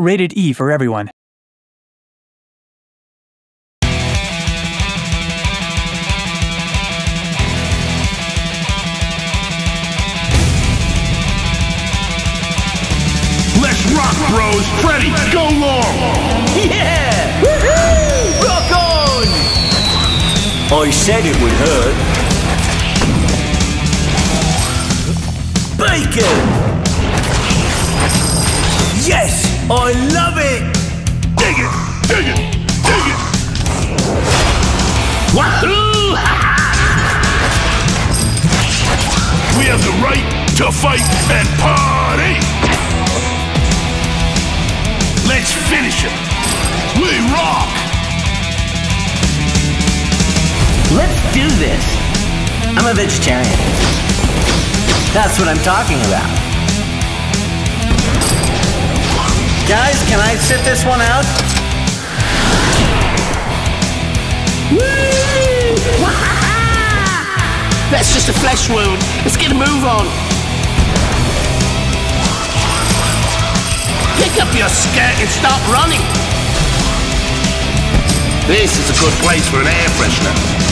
Rated E for everyone. Let's rock, bros. Freddie, go long. Yeah! Woohoo! Rock on! I said it would hurt. Bacon! I love it! Dig it, dig it, dig it. Wahoo! we have the right to fight and party. Let's finish him. We rock. Let's do this. I'm a vegetarian. That's what I'm talking about. Guys, can I sit this one out? That's just a flesh wound. Let's get a move on. Pick up your skirt and start running. This is a good place for an air freshener.